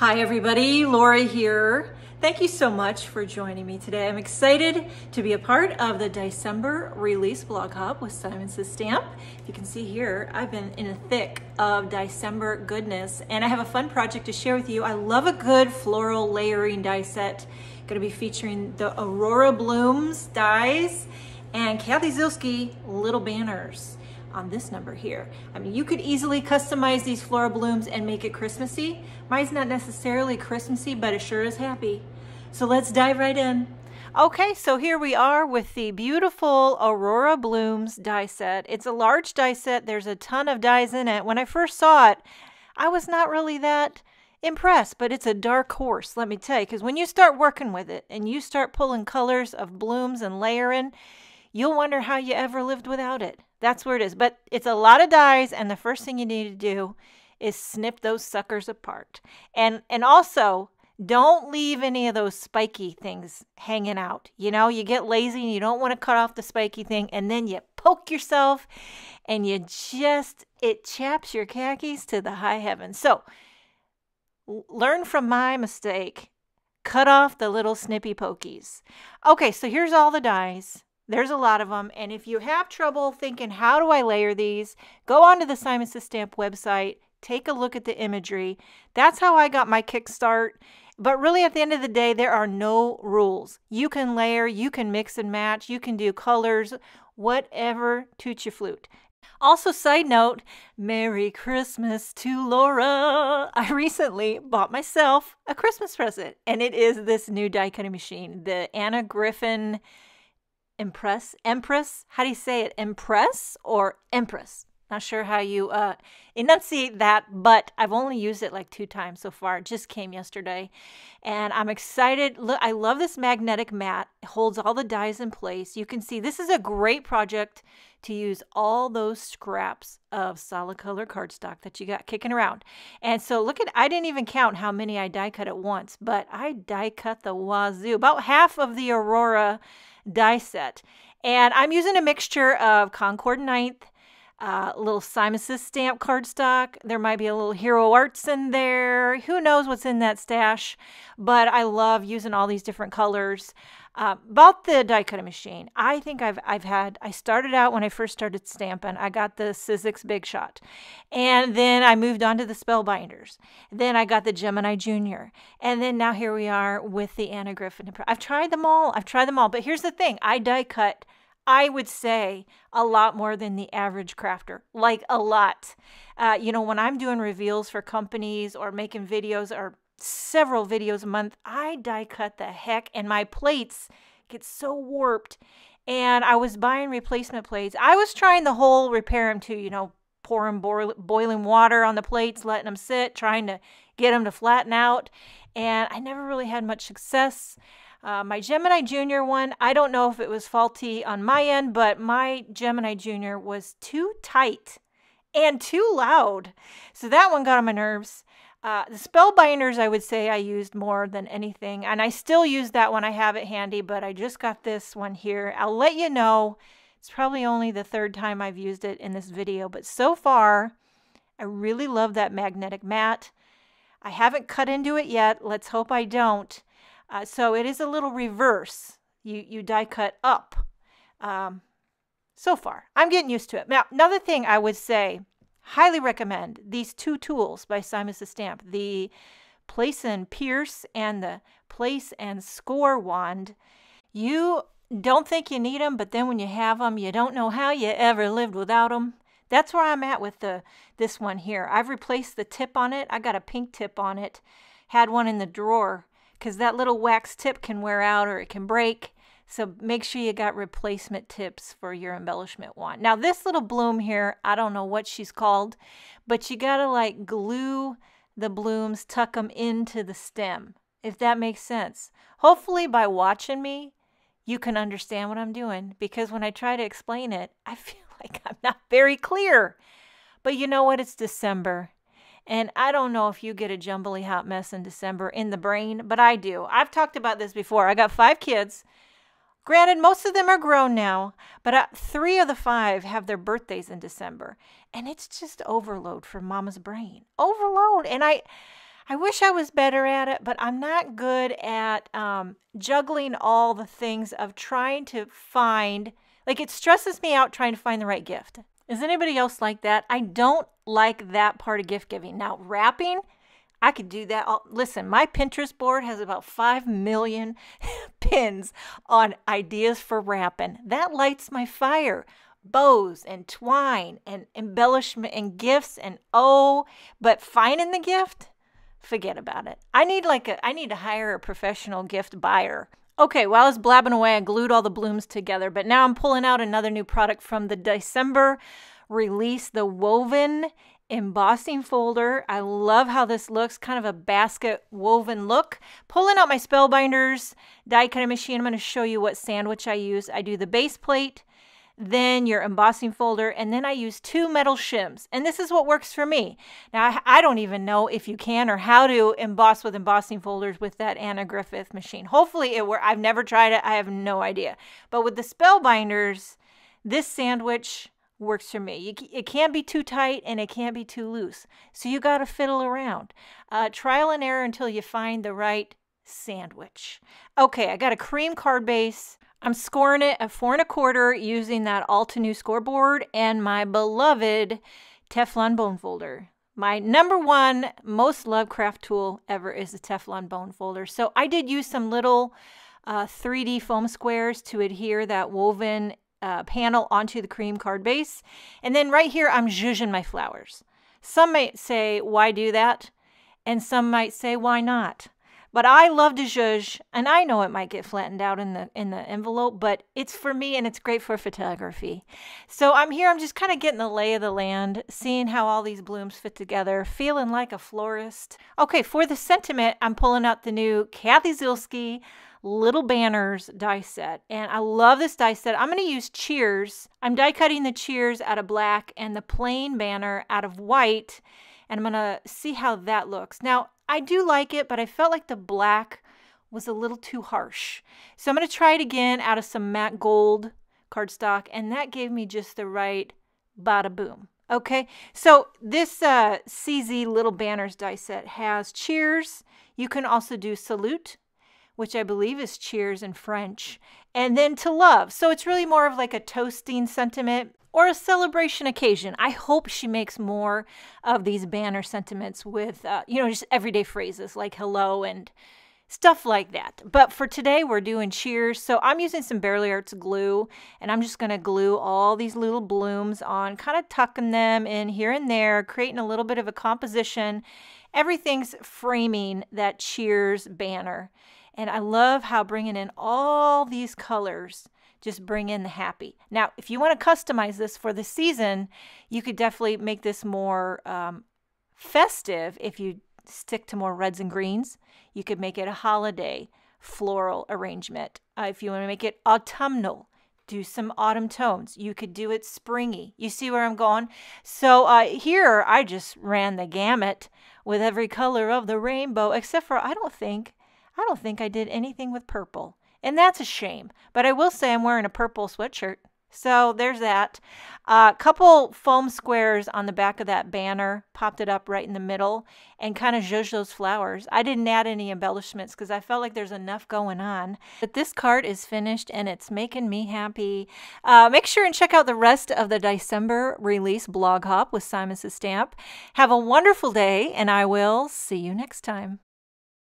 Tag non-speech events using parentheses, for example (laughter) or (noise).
Hi everybody, Laura here. Thank you so much for joining me today. I'm excited to be a part of the DieCember release blog hop with Simon Says Stamp. You can see here, I've been in a thick of December goodness and I have a fun project to share with you. I love a good floral layering die set. Going to be featuring the Aurora Blooms dies and Cathy Zielske little banners on this number here. I mean, you could easily customize these floral blooms and make it Christmassy. Mine's not necessarily Christmassy, but it sure is happy. So let's dive right in. Okay, so here we are with the beautiful Aurora Blooms die set. It's a large die set. There's a ton of dies in it. When I first saw it, I was not really that impressed, but it's a dark horse, let me tell you, because when you start working with it and you start pulling colors of blooms and layering, you'll wonder how you ever lived without it. That's where it is. But it's a lot of dies, and the first thing you need to do is snip those suckers apart. And and also don't leave any of those spiky things hanging out. You know, you get lazy and you don't want to cut off the spiky thing, and then you poke yourself and you just it chaps your khakis to the high heavens. So learn from my mistake. Cut off the little snippy pokies. Okay, so here's all the dies. There's a lot of them. And if you have trouble thinking, how do I layer these? Go onto the Simon Stamp website, take a look at the imagery. That's how I got my kickstart. But really, at the end of the day, there are no rules. You can layer, you can mix and match, you can do colors, whatever toots your flute. Also, side note, Merry Christmas to Laura. I recently bought myself a Christmas present, and it is this new die cutting machine, the Anna Griffin Impress, Empress. How do you say it? Impress or Empress? Not sure how you uh, enunciate that, but I've only used it like two times so far. It just came yesterday, and I'm excited. Look, I love this magnetic mat. It holds all the dies in place. You can see this is a great project to use all those scraps of solid color cardstock that you got kicking around. And so look at, I didn't even count how many I die cut at once, but I die cut the wazoo. About half of the Aurora die set. And I'm using a mixture of Concord Ninth, uh, little Simon stamp cardstock. There might be a little Hero Arts in there. Who knows what's in that stash? But I love using all these different colors. Uh, about the die cutting machine, I think I've I've had. I started out when I first started stamping. I got the Sizzix Big Shot, and then I moved on to the Spellbinders. Then I got the Gemini Junior, and then now here we are with the Anna Griffin. I've tried them all. I've tried them all. But here's the thing: I die cut. I would say a lot more than the average crafter, like a lot. Uh, you know, when I'm doing reveals for companies or making videos or several videos a month. I die cut the heck, and my plates get so warped. And I was buying replacement plates. I was trying the whole repair them too, you know, pouring boiling water on the plates, letting them sit, trying to get them to flatten out. And I never really had much success. Uh, my Gemini Junior one, I don't know if it was faulty on my end, but my Gemini Junior was too tight and too loud. So that one got on my nerves. Uh, the spellbinders, I would say I used more than anything, and I still use that one. I have it handy, but I just got this one here. I'll let you know. It's probably only the third time I've used it in this video, but so far, I really love that magnetic mat. I haven't cut into it yet. Let's hope I don't. Uh, so it is a little reverse. You, you die cut up. Um, so far, I'm getting used to it. Now, another thing I would say highly recommend these two tools by Simon Says Stamp, the Place and Pierce and the Place and Score wand. You don't think you need them, but then when you have them, you don't know how you ever lived without them. That's where I'm at with the this one here. I've replaced the tip on it. I got a pink tip on it. Had one in the drawer because that little wax tip can wear out or it can break. So make sure you got replacement tips for your embellishment wand. Now this little bloom here, I don't know what she's called, but you gotta like glue the blooms, tuck them into the stem, if that makes sense. Hopefully by watching me, you can understand what I'm doing because when I try to explain it, (laughs) I feel like I'm not very clear. But you know what? It's December. And I don't know if you get a jumbly hot mess in December in the brain, but I do. I've talked about this before. I got five kids. Granted, most of them are grown now, but uh, three of the five have their birthdays in December. And it's just overload for mama's brain. Overload. And I. I wish I was better at it, but I'm not good at um, juggling all the things of trying to find, like, it stresses me out trying to find the right gift. Is anybody else like that? I don't like that part of gift giving. Now, wrapping, I could do that. Listen, my Pinterest board has about 5 million (laughs) pins on ideas for wrapping. That lights my fire bows and twine and embellishment and gifts and oh, but finding the gift, forget about it. I need like a I need to hire a professional gift buyer. Okay, while I was blabbing away, I glued all the blooms together, but now I'm pulling out another new product from the DieCember release, the woven embossing folder. I love how this looks, kind of a basket woven look. Pulling out my Spellbinders die cutting machine, I'm going to show you what sandwich I use. I do the base plate, then your embossing folder, and then I use two metal shims. And this is what works for me. Now, I don't even know if you can or how to emboss with embossing folders with that Anna Griffin machine. Hopefully it works. I've never tried it. I have no idea. But with the Spellbinders, this sandwich works for me. it can't be too tight and it can't be too loose. So you got to fiddle around. Uh, trial and error until you find the right sandwich. Okay, I got a cream card base. I'm scoring it at four and a quarter using that Altenew scoreboard and my beloved Teflon bone folder. My number one most loved craft tool ever is the Teflon bone folder. So I did use some little uh, 3D foam squares to adhere that woven uh, panel onto the cream card base. And then right here, I'm zhuzhing my flowers. Some might say, why do that? And some might say, why not? But I love to zhuzh, and I know it might get flattened out in the in the envelope, but it's for me and it's great for photography. So I'm here, I'm just kind of getting the lay of the land, seeing how all these blooms fit together, feeling like a florist. Okay, for the sentiment, I'm pulling out the new Cathy Zielske Little Banners die set. And I love this die set. I'm going to use Cheers. I'm die cutting the Cheers out of black and the plain banner out of white. And I'm going to see how that looks. Now, I do like it, but I felt like the black was a little too harsh. So I'm going to try it again out of some matte gold cardstock. And that gave me just the right bada boom. Okay, so this uh, CZ Little Banners die set has cheers. You can also do salute which I believe is cheers in French, and then to love. So it's really more of like a toasting sentiment or a celebration occasion. I hope she makes more of these banner sentiments with, uh, you know, just everyday phrases like hello and stuff like that. But for today, we're doing cheers. So I'm using some Bearly Arts glue and I'm just going to glue all these little blooms on, kind of tucking them in here and there, creating a little bit of a composition. Everything's framing that cheers banner. And I love how bringing in all these colors just bring in the happy. Now, if you want to customize this for the season, you could definitely make this more um, festive if you stick to more reds and greens. You could make it a holiday floral arrangement. Uh, if you want to make it autumnal, do some autumn tones. You could do it springy. You see where I'm going? So uh, here I just ran the gamut with every color of the rainbow, except for I don't think I don't think I did anything with purple. And that's a shame. But I will say I'm wearing a purple sweatshirt. So there's that. A uh, couple foam squares on the back of that banner, popped it up right in the middle, and kind of zhuzhed those flowers. I didn't add any embellishments because I felt like there's enough going on. But this card is finished and it's making me happy. Uh, make sure and check out the rest of the DieCember release blog hop with Simon Says Stamp. Have a wonderful day, and I will see you next time.